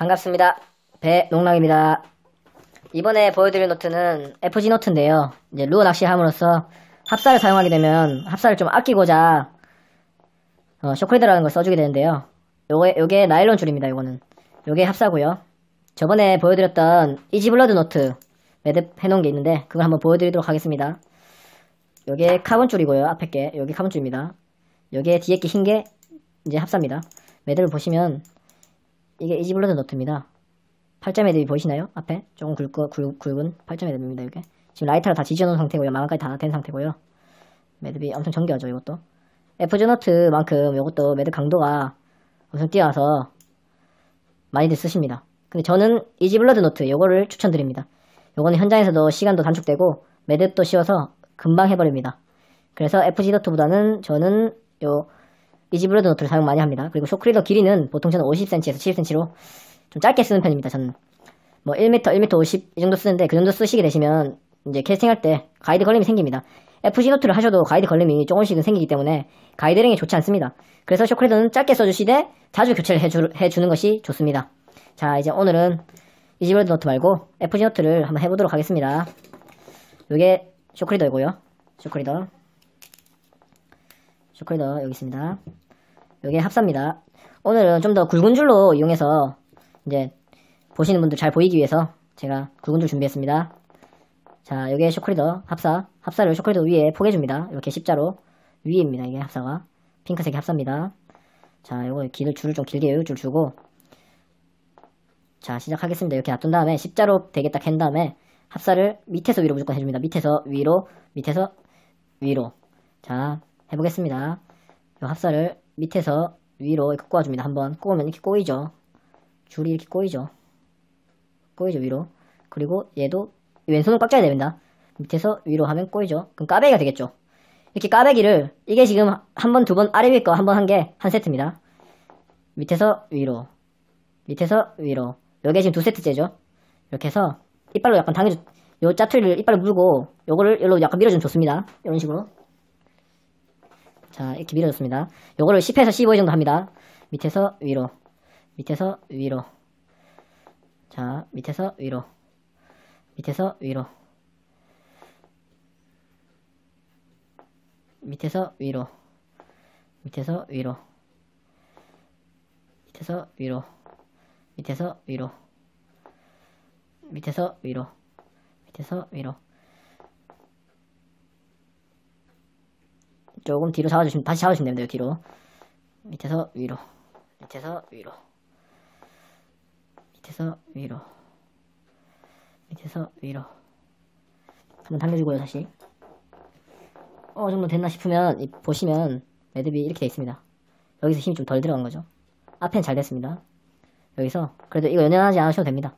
반갑습니다. 배농락입니다. 이번에 보여드릴 knot는 FG knot인데요. 이제 루어 낚시함으로써 합사를 사용하게 되면 합사를 좀 아끼고자 어, shock leader라는 걸 써주게 되는데요. 요게, 요게 나일론 줄입니다. 요거는. 요게 합사고요. 저번에 보여드렸던 easy blood knot 매듭 해놓은 게 있는데 그걸 한번 보여드리도록 하겠습니다. 요게 카본 줄이고요. 앞에 게 요게 카본 줄입니다. 요게 뒤에 게 흰 게 이제 합사입니다. 매듭을 보시면 이게 easy blood knot입니다. 팔자 매듭이 보이시나요? 앞에 조금 굵고, 굵, 굵은 팔자 매듭입니다. 이게 지금 라이터를 다 지져놓은 상태고요. 마감까지 다 된 상태고요. 매듭이 엄청 정교하죠. 이것도 FG knot만큼 이것도 매듭 강도가 엄청 뛰어서 많이들 쓰십니다. 근데 저는 easy blood knot 요거를 추천드립니다. 요거는 현장에서도 시간도 단축되고 매듭도 쉬워서 금방 해버립니다. 그래서 FG knot보다는 저는 요 easy blood knot를 사용 많이 합니다. 그리고 shock leader 길이는 보통 저는 50cm에서 70cm로 좀 짧게 쓰는 편입니다. 저는 뭐 1m, 1m 50 이 정도 쓰는데 그 정도 쓰시게 되시면 이제 캐스팅할 때 가이드 걸림이 생깁니다. FG knot를 하셔도 가이드 걸림이 조금씩은 생기기 때문에 가이드링이 좋지 않습니다. 그래서 shock leader는 짧게 써주시되 자주 교체를 해주, 해주는 것이 좋습니다. 자 이제 오늘은 easy blood knot 말고 FG knot를 한번 해보도록 하겠습니다. 이게 shock leader이고요. shock leader shock leader 여기 있습니다. 이게 합사입니다. 오늘은 좀 더 굵은 줄로 이용해서 이제 보시는 분들 잘 보이기 위해서 제가 굵은 줄 준비했습니다. 자, 여기에 shock leader 합사, 합사를 shock leader 위에 포개줍니다. 이렇게 십자로 위에입니다. 이게 합사가 핑크색이 합사입니다. 자, 요거 길을 줄을 좀 길게 요줄 주고 자, 시작하겠습니다. 이렇게 놔둔 다음에 십자로 딱한 다음에 합사를 밑에서 위로 무조건 해줍니다. 밑에서 위로, 밑에서 위로. 자, 해보겠습니다. 이 합사를 밑에서 위로 이렇게 꼬아줍니다. 한번 꼬으면 이렇게 꼬이죠. 줄이 이렇게 꼬이죠. 꼬이죠, 위로. 그리고 얘도 왼손을 꽉 짜야 됩니다. 밑에서 위로 하면 꼬이죠. 그럼 까베기가 되겠죠. 이렇게 까베기를 이게 지금 한 번, 두 번, 아래 위에 거한 번 한 게 한 세트입니다. 밑에서 위로. 밑에서 위로. 여기에 지금 두 세트째죠. 이렇게 해서 이빨로 약간 당겨줘. 요 짜투리를 이빨로 물고 요거를 여기로 약간 밀어주면 좋습니다. 이런 식으로. 자, 이렇게 밀어줬습니다. 요거를 10에서 15회 정도 합니다. 밑에서 위로. 밑에서 위로. 자, 밑에서 위로. 밑에서 위로. 밑에서 위로. 밑에서 위로. 밑에서 위로. 밑에서 위로. 밑에서 위로. 밑에서 위로. 조금 뒤로 잡아주시면 다시 잡아주시면 됩니다. 뒤로. 밑에서 위로. 밑에서 위로. 밑에서 위로. 밑에서 위로. 한번 당겨주고요, 다시. 어, 정도 됐나 싶으면, 이, 보시면, 매듭이 이렇게 돼 있습니다. 여기서 힘이 좀 덜 들어간 거죠. 앞엔 잘 됐습니다. 여기서, 그래도 이거 연연하지 않으셔도 됩니다.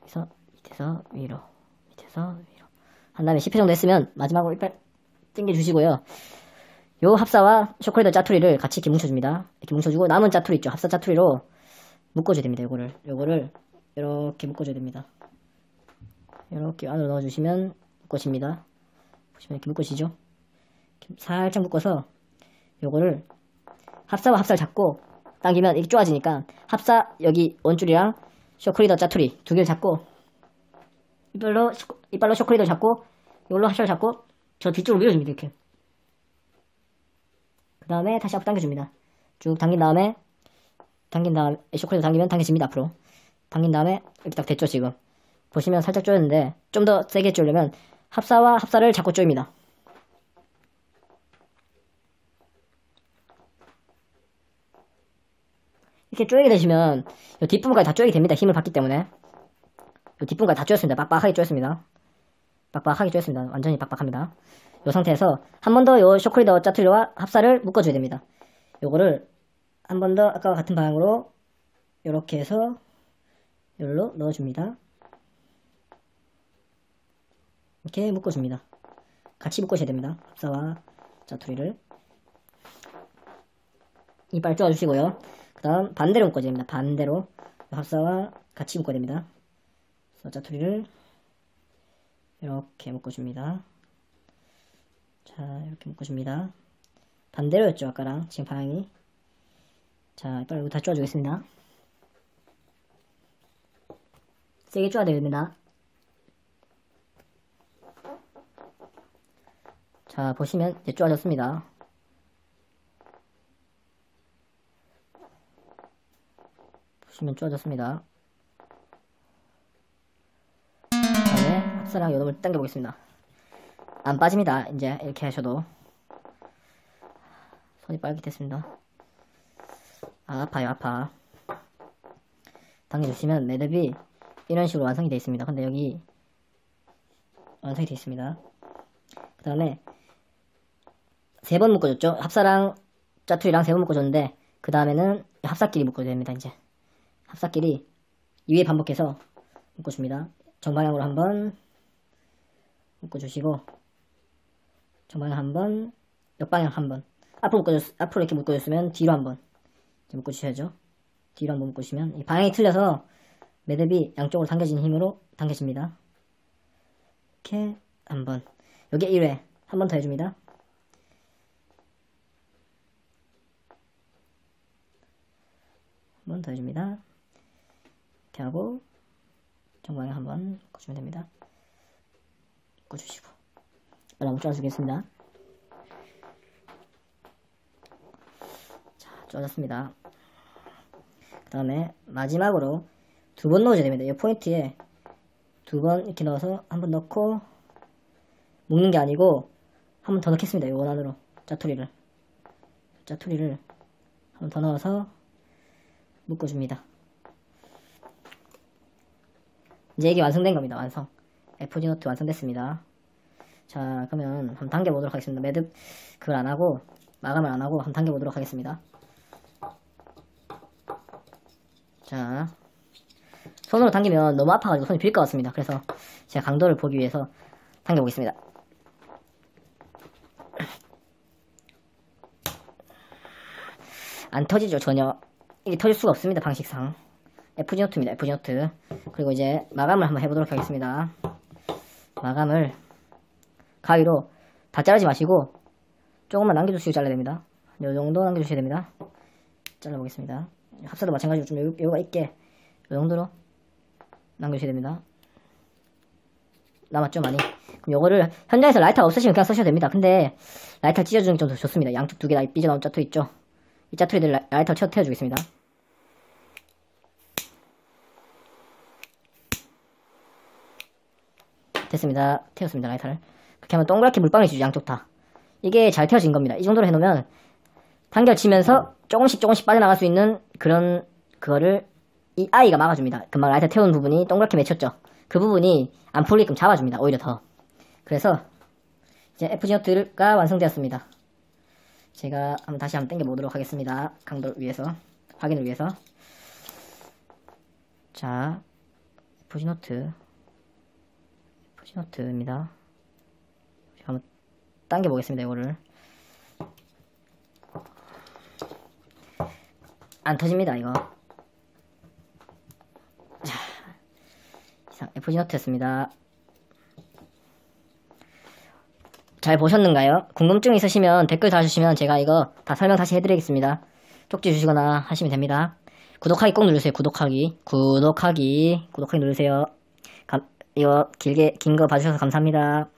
그래서, 밑에서 위로. 밑에서 위로. 한 다음에 10회 정도 했으면, 마지막으로 이빨 당겨주시고요. 요 합사와 쇼크레더 짜투리를 같이 이렇게 뭉쳐줍니다. 이렇게 뭉쳐주고, 남은 짜투리 있죠. 합사 짜투리로 묶어줘야 됩니다. 요거를. 요거를, 이렇게 묶어줘야 됩니다. 이렇게 안으로 넣어주시면 묶어집니다. 보시면 이렇게 묶어지죠? 이렇게 살짝 묶어서 요거를 합사와 합사를 잡고 당기면 이렇게 쪼아지니까 합사 여기 원줄이랑 쇼크리더 짜투리 두 개를 잡고 이빨로 이빨로 쇼크리더 잡고 이걸로 합사를 잡고 저 뒤쪽으로 밀어줍니다 이렇게 그 다음에 다시 앞으로 당겨줍니다 쭉 당긴 다음에 당긴 다음에 쇼크리더 당기면 당겨집니다 앞으로 당긴 다음에 이렇게 딱 됐죠 지금 보시면 살짝 조였는데 좀 더 세게 조려면 합사와 합사를 잡고 조입니다. 이렇게 조이게 되시면 이 뒷부분까지 다 조이게 됩니다. 힘을 받기 때문에 이 뒷부분까지 다 조였습니다. 빡빡하게 조였습니다. 빡빡하게 조였습니다. 완전히 빡빡합니다. 이 상태에서 한 번더이 쇼크리더 짜투리와 합사를 묶어줘야 됩니다. 요거를 한 번 더 아까와 같은 방향으로 이렇게 해서 여기로 넣어줍니다. 이렇게 묶어줍니다. 같이 묶으셔야 됩니다. 합사와 짜투리를 이빨 쪼아주시고요. 그 다음 반대로 묶어줘야 됩니다. 반대로 합사와 같이 묶어야 됩니다. 짜투리를 이렇게 묶어줍니다. 자 이렇게 묶어줍니다. 반대로였죠 아까랑 지금 방향이 자 이빨 다 쪼아주겠습니다. 세게 쪼아야 됩니다. 자, 보시면 이제 쪼아졌습니다. 보시면 쪼아졌습니다. 다음에 합사랑 요놈을 당겨보겠습니다. 안 빠집니다. 이제 이렇게 하셔도 손이 빨개됐습니다. 아, 아파요, 아파. 당겨주시면 매듭이 이런 식으로 완성이 되어 있습니다. 근데 여기 완성이 되어 있습니다. 그 다음에 세 번 묶어줬죠. 합사랑 짜투리랑 세 번 묶어줬는데 그 다음에는 합사끼리 묶어줘야 됩니다. 이제 합사끼리 2회 반복해서 묶어줍니다. 정방향으로 한번 묶어주시고 정방향 한번 역방향 한번 앞으로 묶어줬 앞으로 이렇게 묶어줬으면 뒤로 한번 묶어주셔야죠. 뒤로 한번 묶으시면 방향이 틀려서 매듭이 양쪽으로 당겨진 힘으로 당겨집니다. 이렇게 한번 여기 1회 한 번 더 해줍니다. 한 번 더 해줍니다. 이렇게 하고 정방향 한번 묶어주면 됩니다. 묶어주시고 한번 쪼아주겠습니다. 자, 쪼아졌습니다. 그 다음에 마지막으로 두 번 넣어줘야 됩니다. 이 포인트에 두 번 이렇게 넣어서 한 번 넣고 묶는 게 아니고 한 번 더 넣겠습니다. 이 원안으로 짜투리를 짜투리를 한 번 더 넣어서 묶어줍니다. 이제 이게 완성된 겁니다. 완성. FG knot 완성됐습니다. 자, 그러면 한번 당겨보도록 하겠습니다. 매듭 그걸 안 하고 마감을 안 하고 한번 당겨보도록 하겠습니다. 자, 손으로 당기면 너무 아파가지고 손이 빌 것 같습니다. 그래서 제가 강도를 보기 위해서 당겨보겠습니다. 안 터지죠, 전혀. 이게 터질 수가 없습니다, 방식상. FG노트입니다, FG노트. 그리고 이제 마감을 한번 해보도록 하겠습니다. 마감을 가위로 다 자르지 마시고 조금만 남겨주시고 잘라야 됩니다. 이 정도 남겨주셔야 됩니다. 잘라보겠습니다. 합사도 마찬가지로 좀 여유가 있게 이 정도로 남겨주셔야 됩니다. 남았죠 많이 그럼 요거를 현장에서 라이터가 없으시면 그냥 쓰셔도 됩니다 근데 라이터 지져주는 게좀더 좋습니다 양쪽 두 개 다 삐져나온 짜투 있죠 이 짜투리들 라이터 쳐 태워주겠습니다 됐습니다 태웠습니다 라이터를 그렇게 하면 동그랗게 물방울이 주죠 양쪽 다 이게 잘 태워진 겁니다 이 정도로 해놓으면 단결치면서 조금씩 조금씩 빠져나갈 수 있는 그런 그거를 이 아이가 막아줍니다. 금방 라이터 태운 부분이 동그랗게 맺혔죠. 그 부분이 안 풀리게끔 잡아줍니다. 오히려 더. 그래서 이제 FG 노트가 완성되었습니다. 제가 한번 다시 한번 당겨 보도록 하겠습니다. 강도를 위해서 확인을 위해서 자 FG 노트 FG 노트입니다. 당겨 보겠습니다. 이거를? 안 터집니다 이거. 자 이상 FG노트였습니다. 잘 보셨는가요? 궁금증 있으시면 댓글 달아주시면 제가 이거 다 설명 다시 해드리겠습니다. 쪽지 주시거나 하시면 됩니다. 구독하기 꼭 누르세요 구독하기. 구독하기. 구독하기 누르세요. 감, 이거 길게 긴 거 봐주셔서 감사합니다